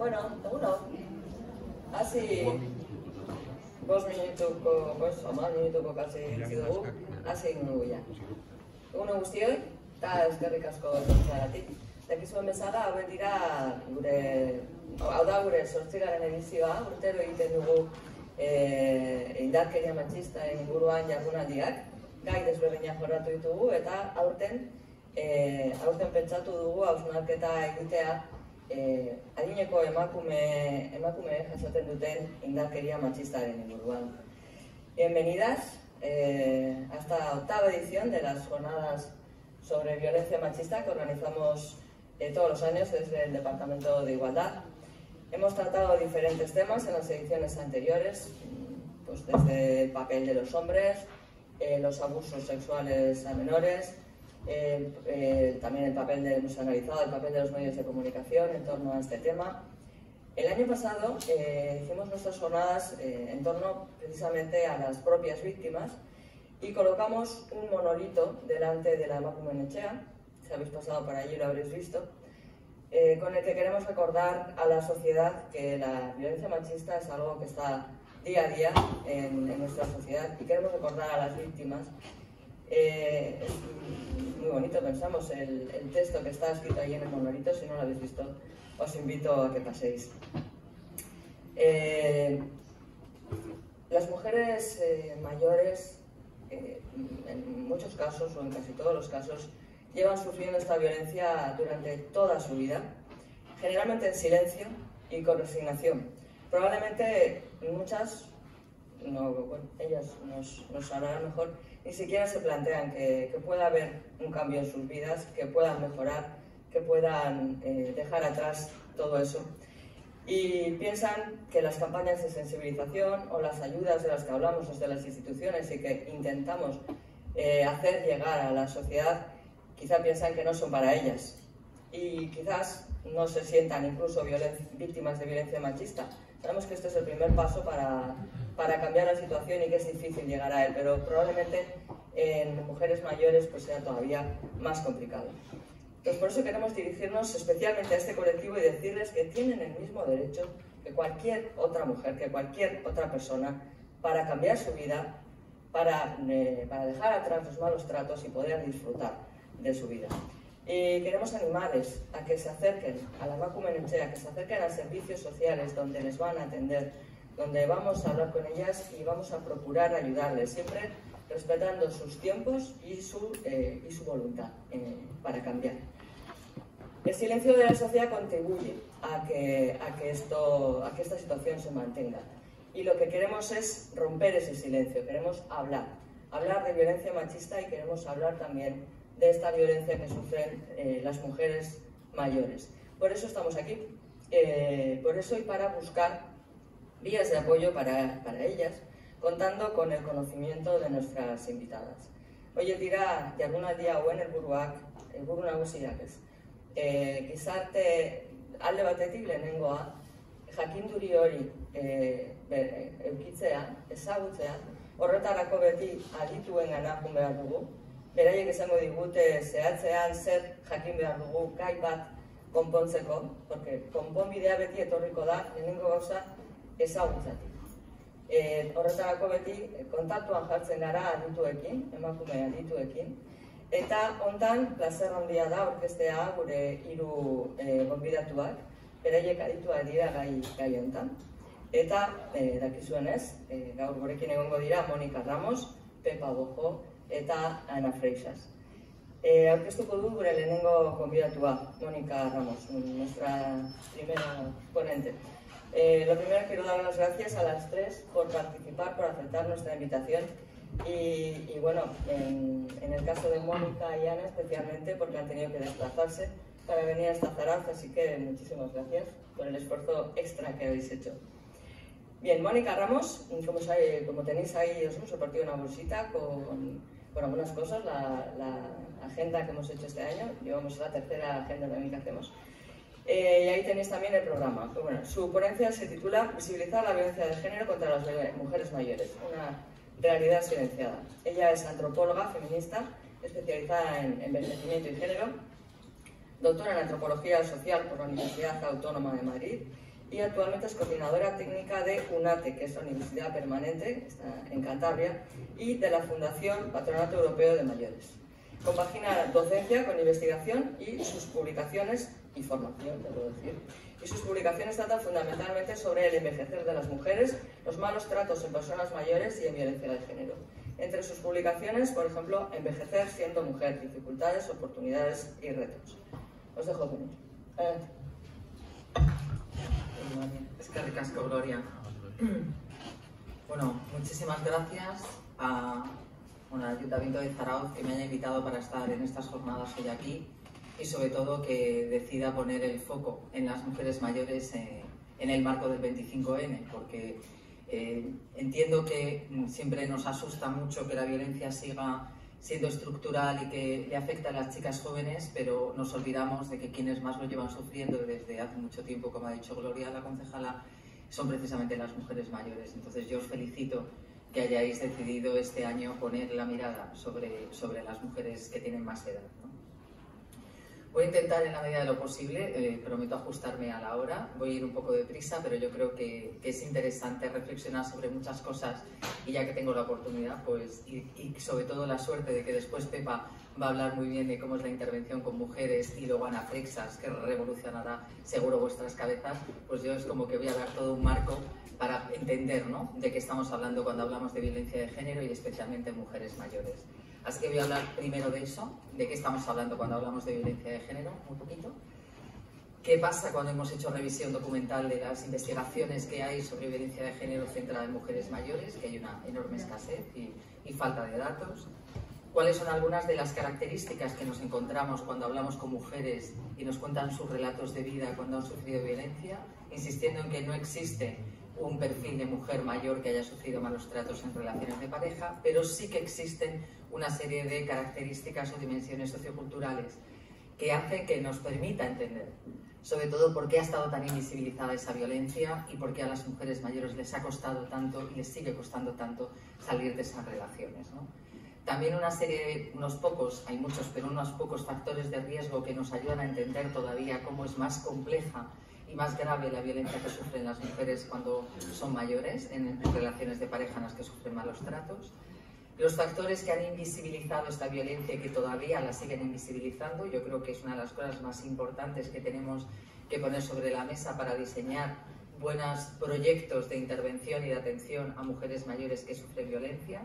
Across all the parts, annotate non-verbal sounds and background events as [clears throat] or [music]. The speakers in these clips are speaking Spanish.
Bueno, eguno. Hasi bost minutuko, bost, hamar minutuko kasi itzi dugu, hasi egin dugu ja. Eguno guztioi, eta eskerrik asko etortzeagatik. Dakizuen bezala, hauek dira gure, hau da gure sortzigaren edizioa, urtero egiten dugu e, indarkeria matxista inguruan jardunaldiak, gai desberdinak jorratu ditugu, eta aurten, e, aurten pentsatu dugu hausnarketa egitea e, adineko emakume, emakume jasaten duten indarkeria matxistaren inguruan. Bienvenidas eh, a esta octava edición de las jornadas sobre violencia machista que organizamos eh, todos los años desde el Departamento de Igualdad. Hemos tratado diferentes temas en las ediciones anteriores, pues desde el papel de los hombres, eh, los abusos sexuales a menores, eh, eh, también el papel de, hemos analizado el papel de los medios de comunicación en torno a este tema. El año pasado eh, hicimos nuestras jornadas eh, en torno precisamente a las propias víctimas y colocamos un monolito delante de la Emakume Nechea, si habéis pasado por allí lo habréis visto, eh, con el que queremos recordar a la sociedad que la violencia machista es algo que está día a día en, en nuestra sociedad y queremos recordar a las víctimas. Eh, es muy bonito, pensamos, el, el texto que está escrito ahí en el monolito, si no lo habéis visto, os invito a que paséis. Eh, las mujeres eh, mayores, eh, en muchos casos o en casi todos los casos, llevan sufriendo esta violencia durante toda su vida, generalmente en silencio y con resignación. Probablemente muchas, no, bueno, ellas nos, nos hablarán mejor, ni siquiera se plantean que, que, pueda haber un cambio en sus vidas, que puedan mejorar, que puedan eh, dejar atrás todo eso. Y piensan que las campañas de sensibilización o las ayudas de las que hablamos desde las instituciones y que intentamos eh, hacer llegar a la sociedad, quizá piensan que no son para ellas. Y quizás no se sientan incluso víctimas de violencia machista. Sabemos que este es el primer paso para, para cambiar la situación y que es difícil llegar a él, pero probablemente en mujeres mayores pues sea todavía más complicado. Entonces, por eso queremos dirigirnos especialmente a este colectivo y decirles que tienen el mismo derecho que cualquier otra mujer, que cualquier otra persona, para cambiar su vida, para, eh, para dejar atrás los malos tratos y poder disfrutar de su vida. Y queremos animarles a que se acerquen a la Macumenechea, que se acerquen a servicios sociales donde les van a atender, donde vamos a hablar con ellas y vamos a procurar ayudarles, siempre respetando sus tiempos y su, eh, y su voluntad eh, para cambiar. El silencio de la sociedad contribuye a que, a, que esto, a que esta situación se mantenga. Y lo que queremos es romper ese silencio, queremos hablar, hablar de violencia machista y queremos hablar también de esta violencia que sufren eh, las mujeres mayores. Por eso estamos aquí, eh, por eso y para buscar vías de apoyo para, para ellas, contando con el conocimiento de nuestras invitadas. Dira jardunaldia hauen helburuak, helburu nagusiak ez. E, gizarte alde batetik lehenengoa, jakinduri hori e, be, eukitzea, ezagutzea, horretarako beti adituen gana behar dugu. Beraiek esango digute zehatzean zer jakin behar dugu gai bat konpontzeko, porque konponbidea beti etorriko da, lehenengo gauza ezagutzatik. E, horretarako beti kontaktuan jartzen gara adituekin, emakume adituekin, eta hontan plazer handia da orkestea gure hiru e, gonbidatuak, beraiek aditua dira gai, gai hontan. Eta, e, dakizuenez, e, gaur gurekin egongo dira Monika Ramos, Pepa Bojo eta Ana Freixas. E, aurkeztuko du gure lehenengo konbidatua, Mónica Ramos, nuestra primera ponente. Eh, lo primero quiero dar las gracias a las tres por participar, por aceptar nuestra invitación y, y bueno, en, en, el caso de Mónica y Ana especialmente porque han tenido que desplazarse para venir a esta Zaraz, así que muchísimas gracias por el esfuerzo extra que habéis hecho. Bien, Mónica Ramos, como, como tenéis ahí, os hemos repartido una bolsita con, con algunas cosas, la, la, agenda que hemos hecho este año, llevamos la tercera agenda también que hacemos. Eh, y ahí tenéis también el programa. Bueno, su ponencia se titula Visibilizar la violencia de género contra las mujeres mayores, una realidad silenciada. Ella es antropóloga feminista, especializada en envejecimiento y género, doctora en antropología social por la Universidad Autónoma de Madrid y actualmente es coordinadora técnica de UNATE, que es la Universidad Permanente, está en Cantabria, y de la Fundación Patronato Europeo de Mayores. Compagina docencia con investigación y sus publicaciones, y formación, debo decir, y sus publicaciones tratan fundamentalmente sobre el envejecer de las mujeres, los malos tratos en personas mayores y en violencia de género. Entre sus publicaciones, por ejemplo, Envejecer siendo mujer, dificultades, oportunidades y retos. Os dejo con ello. Es que ricasco, Gloria. [clears throat] Bueno, muchísimas gracias a, bueno, al Ayuntamiento de Zarauz que me haya invitado para estar en estas jornadas hoy aquí y sobre todo que decida poner el foco en las mujeres mayores eh, en el marco del 25N, porque eh, entiendo que siempre nos asusta mucho que la violencia siga siendo estructural y que le afecta a las chicas jóvenes, pero nos olvidamos de que quienes más lo llevan sufriendo desde hace mucho tiempo, como ha dicho Gloria, la concejala, son precisamente las mujeres mayores. Entonces yo os felicito que hayáis decidido este año poner la mirada sobre, sobre las mujeres que tienen más edad. Voy a intentar en la medida de lo posible, eh, prometo ajustarme a la hora, voy a ir un poco de prisa, pero yo creo que, es interesante reflexionar sobre muchas cosas y ya que tengo la oportunidad, pues, y, sobre todo la suerte de que después Pepa va a hablar muy bien de cómo es la intervención con mujeres y luego Ana Frexas, que revolucionará seguro vuestras cabezas, pues yo es como que voy a dar todo un marco para entender ¿no? de qué estamos hablando cuando hablamos de violencia de género y especialmente mujeres mayores. Así que voy a hablar primero de eso, de qué estamos hablando cuando hablamos de violencia de género, un poquito. ¿Qué pasa cuando hemos hecho revisión documental de las investigaciones que hay sobre violencia de género centrada en mujeres mayores, que hay una enorme escasez y, y falta de datos? ¿Cuáles son algunas de las características que nos encontramos cuando hablamos con mujeres y nos cuentan sus relatos de vida cuando han sufrido violencia? Insistiendo en que no existe un perfil de mujer mayor que haya sufrido malos tratos en relaciones de pareja, pero sí que existen una serie de características o dimensiones socioculturales que hacen que nos permita entender, sobre todo por qué ha estado tan invisibilizada esa violencia y por qué a las mujeres mayores les ha costado tanto y les sigue costando tanto salir de esas relaciones. También una serie, unos pocos, hay muchos, pero unos pocos factores de riesgo que nos ayudan a entender todavía cómo es más compleja y más grave la violencia que sufren las mujeres cuando son mayores en, relaciones de pareja en las que sufren malos tratos. Los factores que han invisibilizado esta violencia y que todavía la siguen invisibilizando, yo creo que es una de las cosas más importantes que tenemos que poner sobre la mesa para diseñar buenos proyectos de intervención y de atención a mujeres mayores que sufren violencia.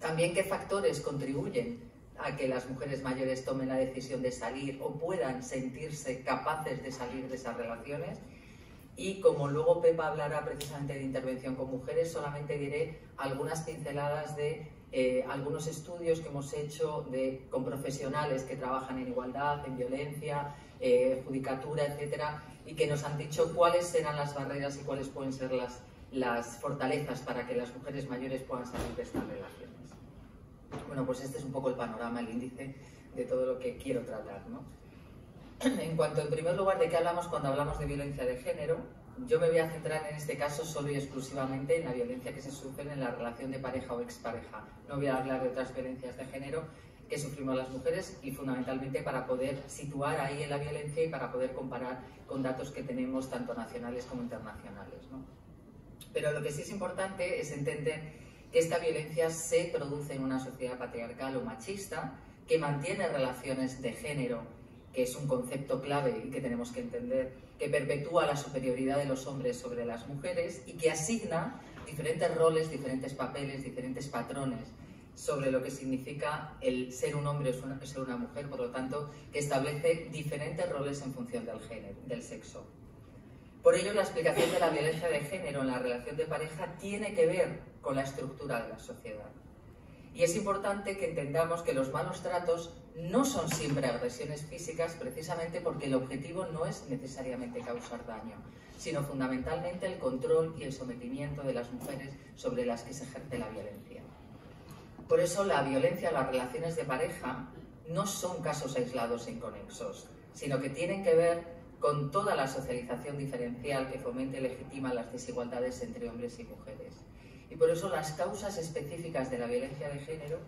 También qué factores contribuyen a que las mujeres mayores tomen la decisión de salir o puedan sentirse capaces de salir de esas relaciones. Y como luego Pepa hablará precisamente de intervención con mujeres, solamente diré algunas pinceladas de eh, algunos estudios que hemos hecho de, con profesionales que trabajan en igualdad, en violencia, eh, judicatura, etcétera, y que nos han dicho cuáles serán las barreras y cuáles pueden ser las, las fortalezas para que las mujeres mayores puedan salir de estas relaciones. Bueno, pues este es un poco el panorama, el índice de todo lo que quiero tratar. [clears throat] En cuanto, en primer lugar, de qué hablamos cuando hablamos de violencia de género, yo me voy a centrar en este caso solo y exclusivamente en la violencia que se sufre en la relación de pareja o expareja. No voy a hablar de otras violencias de género que sufrimos las mujeres y fundamentalmente para poder situar ahí en la violencia y para poder comparar con datos que tenemos tanto nacionales como internacionales. Pero lo que sí es importante es entender que esta violencia se produce en una sociedad patriarcal o machista que mantiene relaciones de género, que es un concepto clave y que tenemos que entender, que perpetúa la superioridad de los hombres sobre las mujeres y que asigna diferentes roles, diferentes papeles, diferentes patrones sobre lo que significa el ser un hombre o ser una mujer, por lo tanto, que establece diferentes roles en función del género, del sexo. Por ello, la explicación de la violencia de género en la relación de pareja tiene que ver con la estructura de la sociedad. Y es importante que entendamos que los malos tratos no son siempre agresiones físicas precisamente porque el objetivo no es necesariamente causar daño, sino fundamentalmente el control y el sometimiento de las mujeres sobre las que se ejerce la violencia. Por eso la violencia en las relaciones de pareja no son casos aislados e inconexos, sino que tienen que ver con toda la socialización diferencial que fomente y legitima las desigualdades entre hombres y mujeres. Y por eso las causas específicas de la violencia de género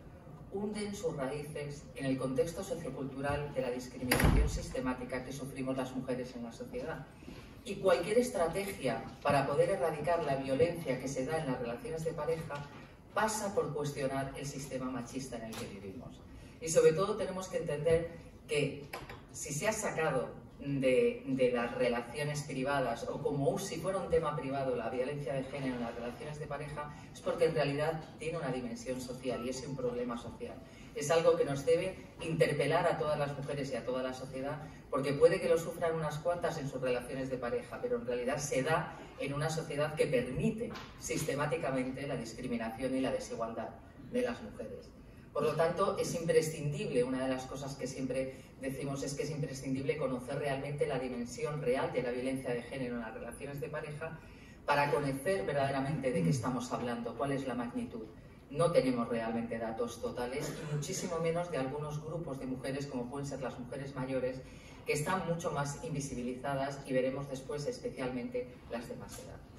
hunden sus raíces en el contexto sociocultural de la discriminación sistemática que sufrimos las mujeres en la sociedad. Y cualquier estrategia para poder erradicar la violencia que se da en las relaciones de pareja pasa por cuestionar el sistema machista en el que vivimos. Y sobre todo tenemos que entender que si se ha sacado de, las relaciones privadas o como si fuera un tema privado la violencia de género en las relaciones de pareja, es porque en realidad tiene una dimensión social y es un problema social. Es algo que nos debe interpelar a todas las mujeres y a toda la sociedad, porque puede que lo sufran unas cuantas en sus relaciones de pareja, pero en realidad se da en una sociedad que permite sistemáticamente la discriminación y la desigualdad de las mujeres. Por lo tanto, es imprescindible, una de las cosas que siempre decimos es que es imprescindible conocer realmente la dimensión real de la violencia de género en las relaciones de pareja para conocer verdaderamente de qué estamos hablando, cuál es la magnitud. No tenemos realmente datos totales y muchísimo menos de algunos grupos de mujeres, como pueden ser las mujeres mayores, que están mucho más invisibilizadas y veremos después especialmente las de más edad.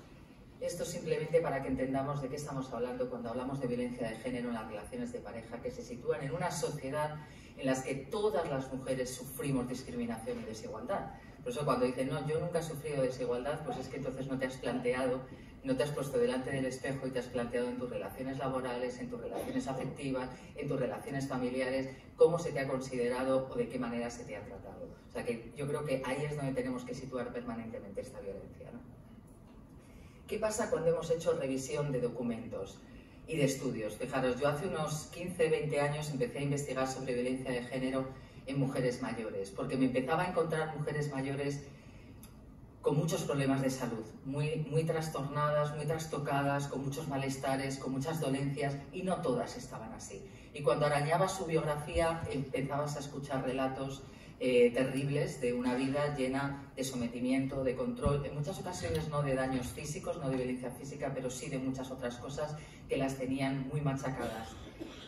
Esto simplemente para que entendamos de qué estamos hablando cuando hablamos de violencia de género en las relaciones de pareja, que se sitúan en una sociedad en la que todas las mujeres sufrimos discriminación y desigualdad. Por eso cuando dicen, no, yo nunca he sufrido desigualdad, pues es que entonces no te has planteado, no te has puesto delante del espejo y te has planteado en tus relaciones laborales, en tus relaciones afectivas, en tus relaciones familiares, cómo se te ha considerado o de qué manera se te ha tratado. O sea que yo creo que ahí es donde tenemos que situar permanentemente esta violencia. ¿no? ¿Qué pasa cuando hemos hecho revisión de documentos y de estudios? Fijaros, yo hace unos 15, 20 años empecé a investigar sobre violencia de género en mujeres mayores, porque me empezaba a encontrar mujeres mayores con muchos problemas de salud, muy, muy trastornadas, muy trastocadas, con muchos malestares, con muchas dolencias, y no todas estaban así. Y cuando arañabas su biografía, empezabas a escuchar relatos eh, terribles de una vida llena de sometimiento, de control, en muchas ocasiones no de daños físicos, no de violencia física, pero sí de muchas otras cosas que las tenían muy machacadas.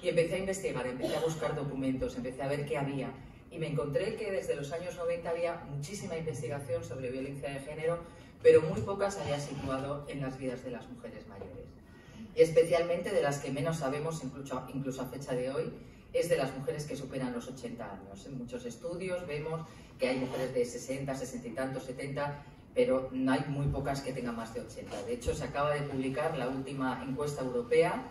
Y empecé a investigar, empecé a buscar documentos, empecé a ver qué había. Y me encontré que desde los años 90 había muchísima investigación sobre violencia de género, pero muy pocas había situado en las vidas de las mujeres mayores. Y especialmente de las que menos sabemos, incluso, incluso a fecha de hoy, es de las mujeres que superan los 80 años. En muchos estudios vemos que hay mujeres de 60, 60 y tantos, 70, pero hay muy pocas que tengan más de 80. De hecho, se acaba de publicar la última encuesta europea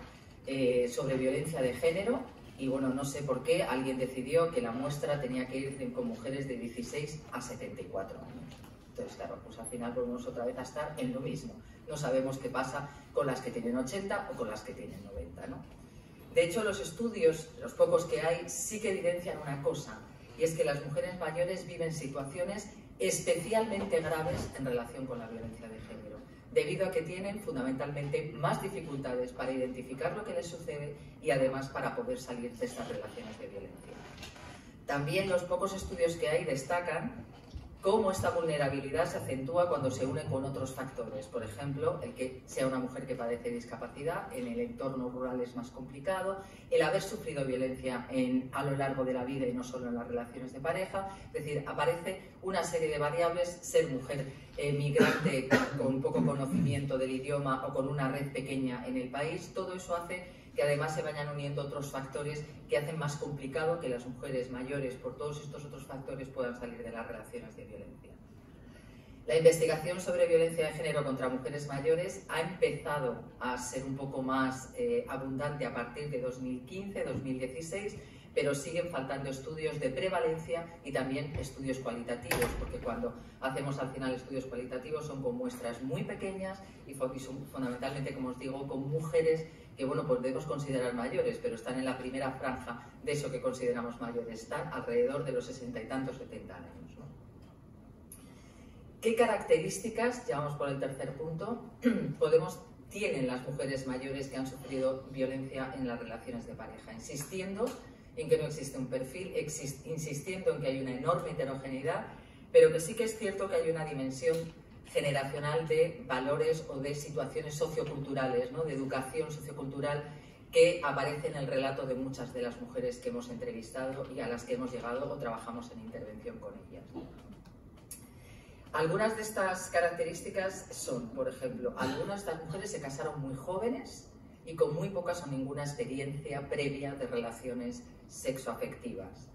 eh, sobre violencia de género y bueno, no sé por qué alguien decidió que la muestra tenía que ir con mujeres de 16 a 74 años. Entonces, claro, pues al final volvemos otra vez a estar en lo mismo. No sabemos qué pasa con las que tienen 80 o con las que tienen 90, ¿no? De hecho, los estudios, los pocos que hay, sí que evidencian una cosa, y es que las mujeres mayores viven situaciones especialmente graves en relación con la violencia de género, debido a que tienen fundamentalmente más dificultades para identificar lo que les sucede y además para poder salir de estas relaciones de violencia. También los pocos estudios que hay destacan cómo esta vulnerabilidad se acentúa cuando se une con otros factores. Por ejemplo, el que sea una mujer que padece discapacidad, en el entorno rural es más complicado, el haber sufrido violencia a lo largo de la vida y no solo en las relaciones de pareja. Es decir, aparece una serie de variables, ser mujer eh, migrante [coughs] con poco conocimiento del idioma o con una red pequeña en el país, todo eso hace que además se vayan uniendo otros factores que hacen más complicado que las mujeres mayores, por todos estos otros factores, puedan salir de las relaciones de violencia. La investigación sobre violencia de género contra mujeres mayores ha empezado a ser un poco más eh, abundante a partir de 2015-2016, pero siguen faltando estudios de prevalencia y también estudios cualitativos, porque cuando hacemos al final estudios cualitativos son con muestras muy pequeñas y fundamentalmente, como os digo, con mujeres que bueno, podemos pues considerar mayores, pero están en la primera franja de eso que consideramos mayores, están alrededor de los sesenta y tantos, setenta años. ¿Qué características, ya vamos por el tercer punto, [clears throat] podemos, tienen las mujeres mayores que han sufrido violencia en las relaciones de pareja? Insistiendo en que no existe un perfil, insistiendo en que hay una enorme heterogeneidad, pero que sí que es cierto que hay una dimensión generacional de valores o de situaciones socioculturales, ¿no? de educación sociocultural que aparece en el relato de muchas de las mujeres que hemos entrevistado y a las que hemos llegado o trabajamos en intervención con ellas. Algunas de estas características son, por ejemplo, algunas de estas mujeres se casaron muy jóvenes y con muy pocas o ninguna experiencia previa de relaciones sexoafectivas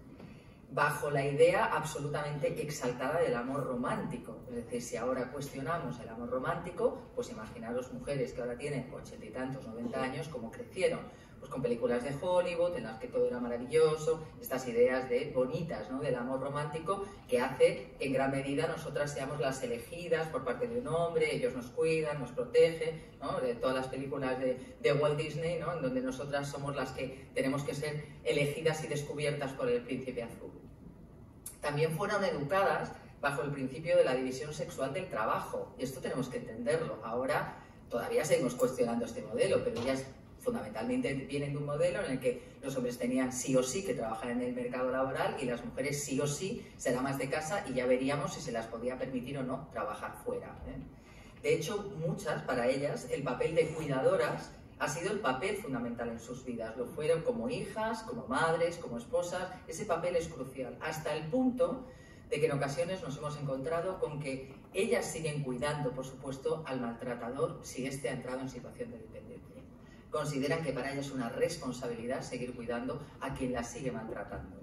bajo la idea absolutamente exaltada del amor romántico. Es decir, si ahora cuestionamos el amor romántico, pues imaginaros mujeres que ahora tienen ochenta y tantos, noventa años, cómo crecieron. Pues con películas de Hollywood en las que todo era maravilloso, estas ideas de bonitas ¿no? del amor romántico que hace que en gran medida nosotras seamos las elegidas por parte de un hombre, ellos nos cuidan, nos protegen, ¿no? de todas las películas de, de Walt Disney, ¿no? en donde nosotras somos las que tenemos que ser elegidas y descubiertas por el príncipe azul también fueron educadas bajo el principio de la división sexual del trabajo. Y esto tenemos que entenderlo. Ahora todavía seguimos cuestionando este modelo, pero ellas fundamentalmente vienen de un modelo en el que los hombres tenían sí o sí que trabajar en el mercado laboral y las mujeres sí o sí serán más de casa y ya veríamos si se las podía permitir o no trabajar fuera. ¿eh? De hecho, muchas, para ellas, el papel de cuidadoras ha sido el papel fundamental en sus vidas. Lo fueron como hijas, como madres, como esposas. Ese papel es crucial, hasta el punto de que en ocasiones nos hemos encontrado con que ellas siguen cuidando, por supuesto, al maltratador si éste ha entrado en situación de dependencia. Consideran que para ellas es una responsabilidad seguir cuidando a quien las sigue maltratando.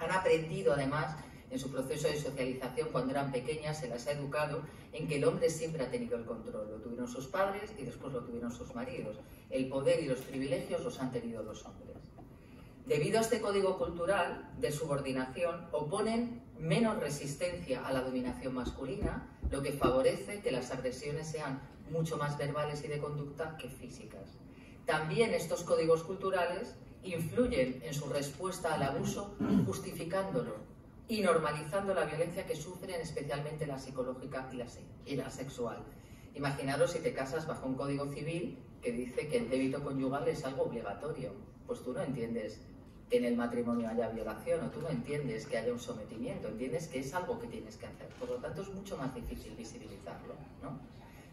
Han aprendido, además, en su proceso de socialización cuando eran pequeñas se las ha educado en que el hombre siempre ha tenido el control. Lo tuvieron sus padres y después lo tuvieron sus maridos. El poder y los privilegios los han tenido los hombres. Debido a este código cultural de subordinación, oponen menos resistencia a la dominación masculina, lo que favorece que las agresiones sean mucho más verbales y de conducta que físicas. También estos códigos culturales influyen en su respuesta al abuso, justificándolo y normalizando la violencia que sufren especialmente la psicológica y la, y la sexual. Imaginaros si te casas bajo un código civil que dice que el débito conyugal es algo obligatorio. Pues tú no entiendes que en el matrimonio haya violación o tú no entiendes que haya un sometimiento, entiendes que es algo que tienes que hacer. Por lo tanto, es mucho más difícil visibilizarlo. ¿no?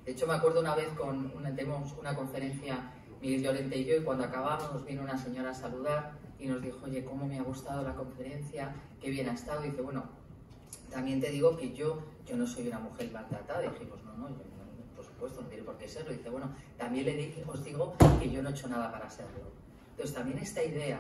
De hecho, me acuerdo una vez con una, tenemos una conferencia, Miguel Llorente y yo, y cuando acabamos nos vino una señora a saludar y nos dijo, oye, ¿cómo me ha gustado la conferencia? Qué bien ha estado. Y dice, bueno, también te digo que yo, yo no soy una mujer maltratada. Y dijimos, no, no, yo, por supuesto, no tiene por qué serlo. Y dice, bueno, también le dije, os digo que yo no he hecho nada para serlo. Entonces, también esta idea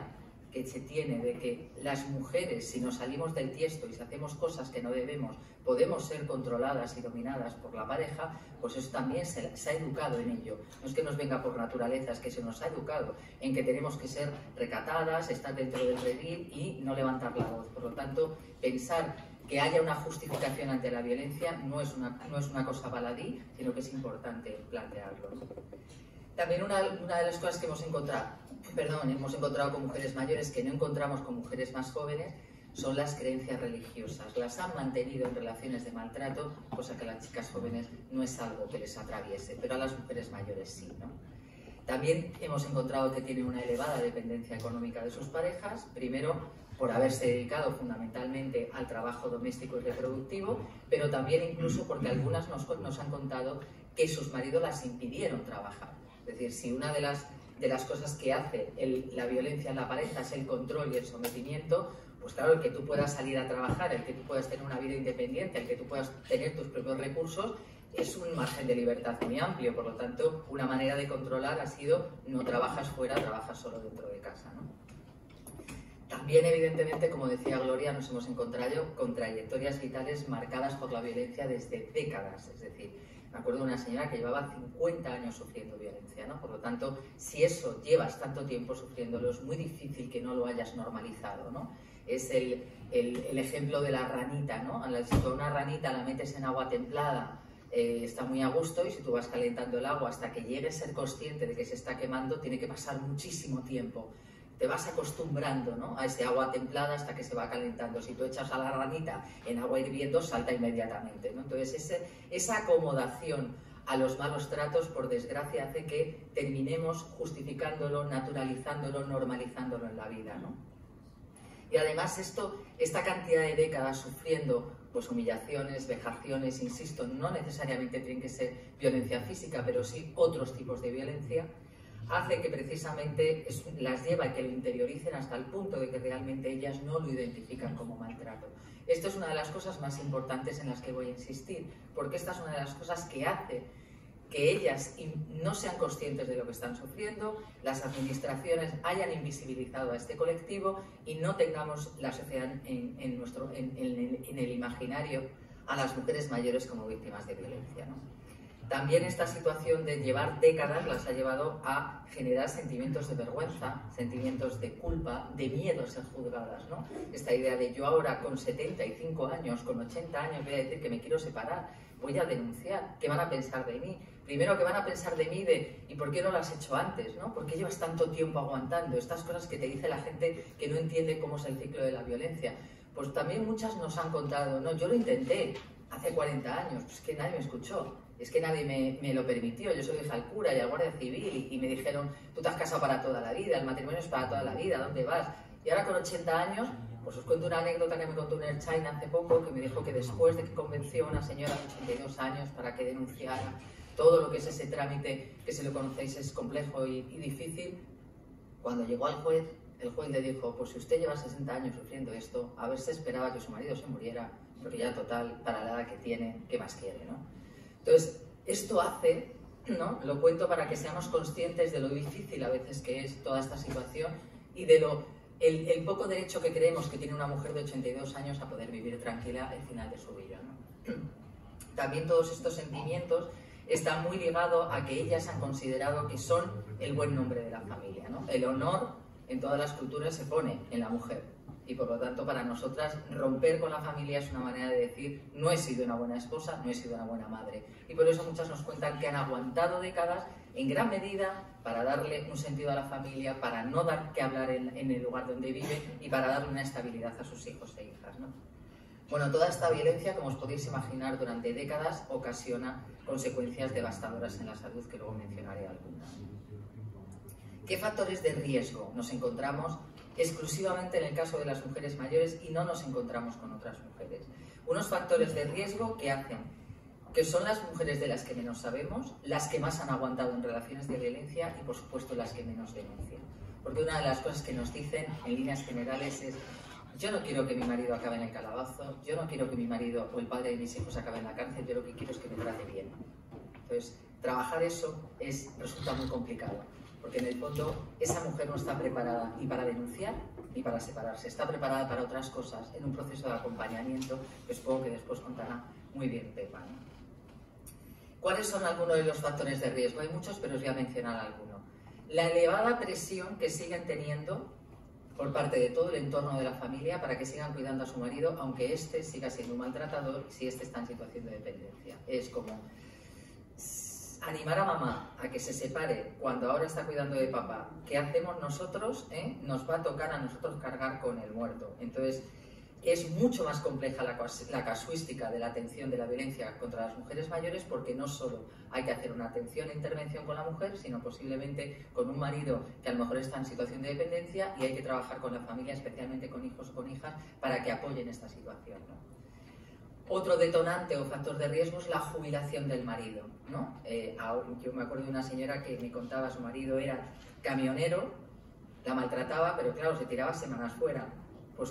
que se tiene de que las mujeres, si nos salimos del tiesto y si hacemos cosas que no debemos, podemos ser controladas y dominadas por la pareja, pues eso también se, ha educado en ello. No es que nos venga por naturaleza, es que se nos ha educado en que tenemos que ser recatadas, estar dentro del redil y no levantar la voz. Por lo tanto, pensar que haya una justificación ante la violencia no es una, no es una cosa baladí, sino que es importante plantearlo. También una, de las cosas que hemos encontrado, perdón, hemos encontrado con mujeres mayores que no encontramos con mujeres más jóvenes son las creencias religiosas. Las han mantenido en relaciones de maltrato, cosa que a las chicas jóvenes no es algo que les atraviese, pero a las mujeres mayores sí. ¿no? También hemos encontrado que tienen una elevada dependencia económica de sus parejas, primero por haberse dedicado fundamentalmente al trabajo doméstico y reproductivo, pero también incluso porque algunas nos han contado que sus maridos las impidieron trabajar. Es decir, si una de las de las cosas que hace la violencia en la pareja es el control y el sometimiento, pues claro, el que tú puedas salir a trabajar, el que tú puedas tener una vida independiente, el que tú puedas tener tus propios recursos, es un margen de libertad muy amplio. Por lo tanto, una manera de controlar ha sido no trabajas fuera, trabajas solo dentro de casa. También, evidentemente, como decía Gloria, nos hemos encontrado con trayectorias vitales marcadas por la violencia desde décadas. Es decir, me acuerdo de una señora que llevaba 50 años sufriendo violencia, ¿no? Por lo tanto, si eso llevas tanto tiempo sufriéndolo, es muy difícil que no lo hayas normalizado, ¿no? Es el, el, ejemplo de la ranita, ¿no? Si tú una ranita la metes en agua templada, eh, está muy a gusto y si tú vas calentando el agua hasta que llegue a ser consciente de que se está quemando, tiene que pasar muchísimo tiempo te vas acostumbrando ¿no? a ese agua templada hasta que se va calentando. Si tú echas a la ranita en agua hirviendo, salta inmediatamente. ¿no? Entonces, esa acomodación a los malos tratos, por desgracia, hace que terminemos justificándolo, naturalizándolo, normalizándolo en la vida. ¿no? Y además esto, esta cantidad de décadas sufriendo pues, humillaciones, vejaciones, insisto, no necesariamente tienen que ser violencia física, pero sí otros tipos de violencia, hace que precisamente las lleva a que lo interioricen hasta el punto de que realmente ellas no lo identifican como maltrato. Esto es una de las cosas más importantes en las que voy a insistir, porque esta es una de las cosas que hace que ellas no sean conscientes de lo que están sufriendo, las administraciones hayan invisibilizado a este colectivo y no tengamos la sociedad en, nuestro, en, el imaginario a las mujeres mayores como víctimas de violencia. También esta situación de llevar décadas las ha llevado a generar sentimientos de vergüenza, sentimientos de culpa, de miedo a ser juzgadas. ¿no? Esta idea de yo ahora con 75 años, con 80 años voy a decir que me quiero separar, voy a denunciar, ¿qué van a pensar de mí? Primero, ¿qué van a pensar de mí de ¿y por qué no lo has hecho antes? ¿no? ¿Por qué llevas tanto tiempo aguantando? Estas cosas que te dice la gente que no entiende cómo es el ciclo de la violencia. Pues también muchas nos han contado, no, yo lo intenté hace 40 años, pues que nadie me escuchó es que nadie me, lo permitió. Yo soy hija al cura y al guardia civil y, me dijeron, tú te has casado para toda la vida, el matrimonio es para toda la vida, ¿dónde vas? Y ahora con 80 años, pues os cuento una anécdota que me contó un China hace poco, que me dijo que después de que convenció a una señora de 82 años para que denunciara todo lo que es ese trámite, que si lo conocéis es complejo y, y difícil, cuando llegó al juez, el juez le dijo, pues si usted lleva 60 años sufriendo esto, a ver si esperaba que su marido se muriera, ya total, para la edad que tiene, ¿qué más quiere? ¿no? Entonces, esto hace, ¿no? lo cuento para que seamos conscientes de lo difícil a veces que es toda esta situación y de lo el, poco derecho que creemos que tiene una mujer de 82 años a poder vivir tranquila el final de su vida. También todos estos sentimientos están muy ligados a que ellas han considerado que son el buen nombre de la familia. ¿no? El honor en todas las culturas se pone en la mujer y por lo tanto para nosotras romper con la familia es una manera de decir no he sido una buena esposa, no he sido una buena madre. Y por eso muchas nos cuentan que han aguantado décadas en gran medida para darle un sentido a la familia, para no dar que hablar en, el lugar donde vive y para darle una estabilidad a sus hijos e hijas. Bueno, toda esta violencia, como os podéis imaginar, durante décadas ocasiona consecuencias devastadoras en la salud, que luego mencionaré algunas. ¿Qué factores de riesgo nos encontramos exclusivamente en el caso de las mujeres mayores y no nos encontramos con otras mujeres. Unos factores de riesgo que hacen que son las mujeres de las que menos sabemos, las que más han aguantado en relaciones de violencia y, por supuesto, las que menos denuncian. Porque una de las cosas que nos dicen en líneas generales es yo no quiero que mi marido acabe en el calabazo, yo no quiero que mi marido o el padre de mis hijos acabe en la cárcel, yo lo que quiero es que me trate bien. Entonces, trabajar eso es, resulta muy complicado porque en el fondo esa mujer no está preparada ni para denunciar ni para separarse, está preparada para otras cosas en un proceso de acompañamiento que supongo que después contará muy bien Pepa. ¿Cuáles son algunos de los factores de riesgo? Hay muchos, pero os voy a mencionar alguno. La elevada presión que siguen teniendo por parte de todo el entorno de la familia para que sigan cuidando a su marido, aunque éste siga siendo un maltratador si éste está en situación de dependencia. Es como animar a mamá a que se separe cuando ahora está cuidando de papá, ¿qué hacemos nosotros? Eh? Nos va a tocar a nosotros cargar con el muerto. Entonces, es mucho más compleja la, la, casuística de la atención de la violencia contra las mujeres mayores porque no solo hay que hacer una atención e intervención con la mujer, sino posiblemente con un marido que a lo mejor está en situación de dependencia y hay que trabajar con la familia, especialmente con hijos o con hijas, para que apoyen esta situación. Otro detonante o factor de riesgo es la jubilación del marido. ¿no? Eh, yo me acuerdo de una señora que me contaba, su marido era camionero, la maltrataba, pero claro, se tiraba semanas fuera.